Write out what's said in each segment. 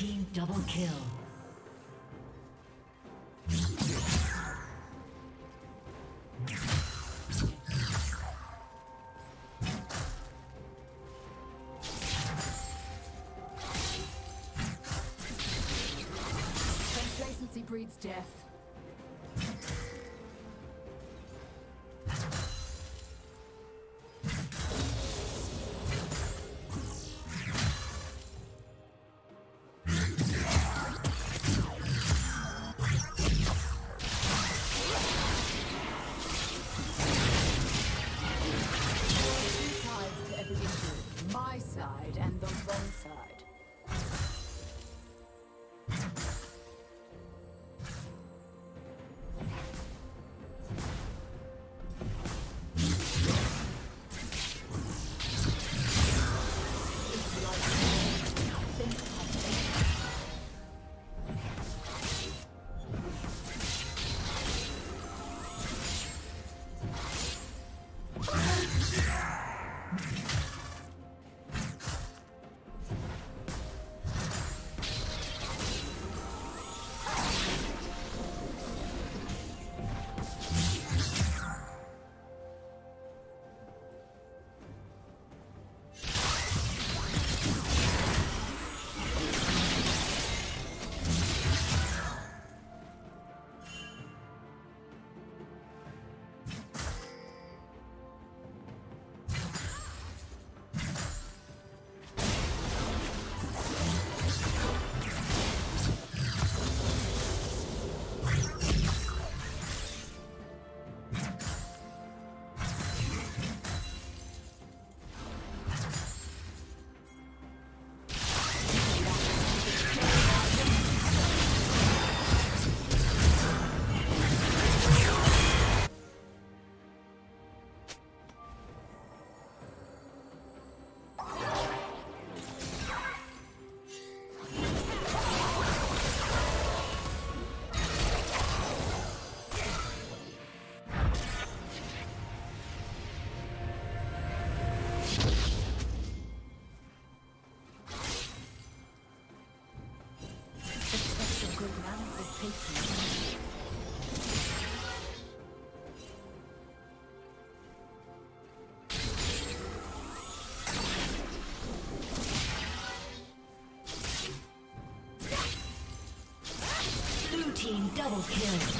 team double kill. Double kill.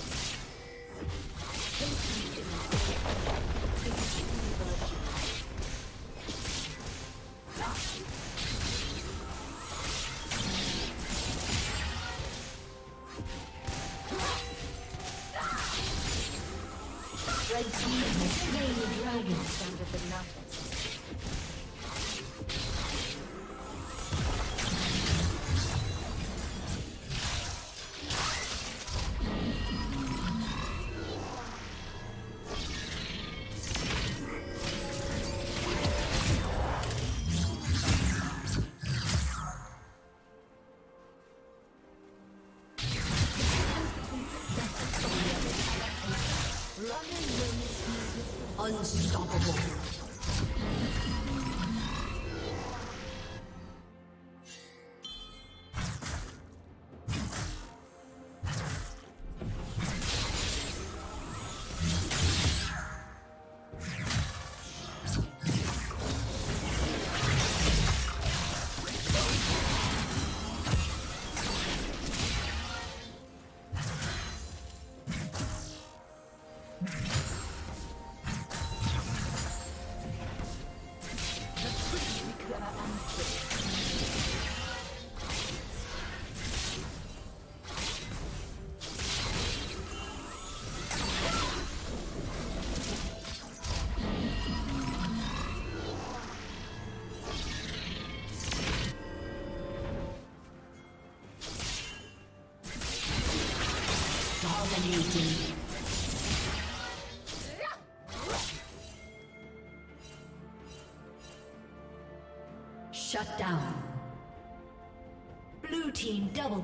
Unstoppable.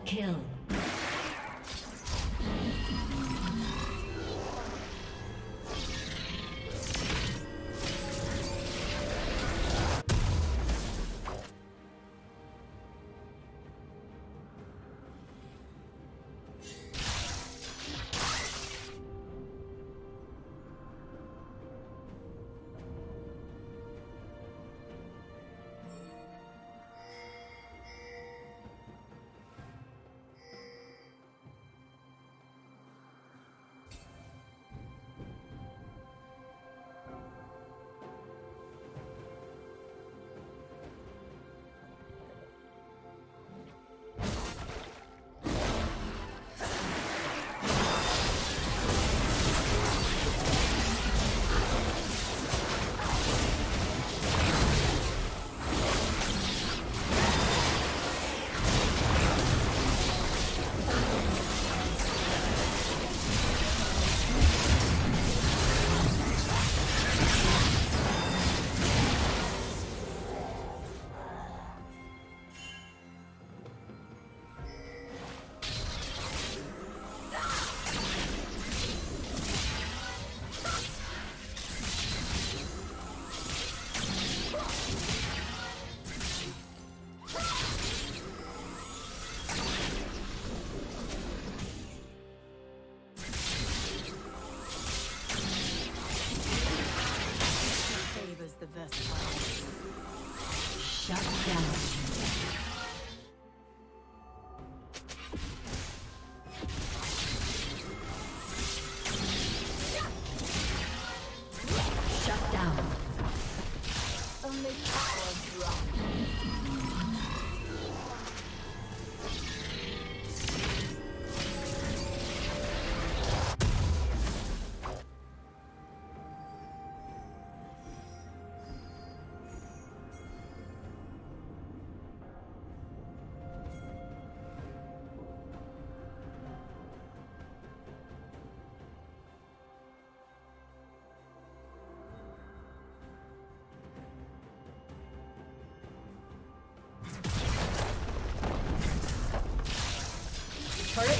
Kill.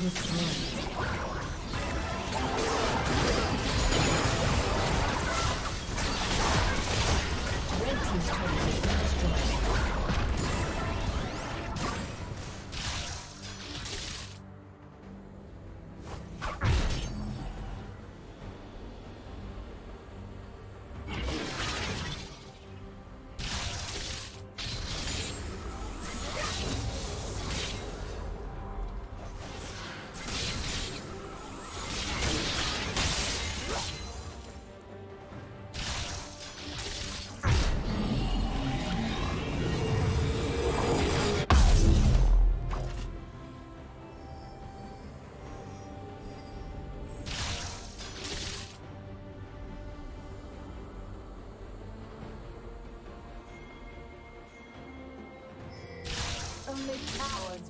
Destroyed. Only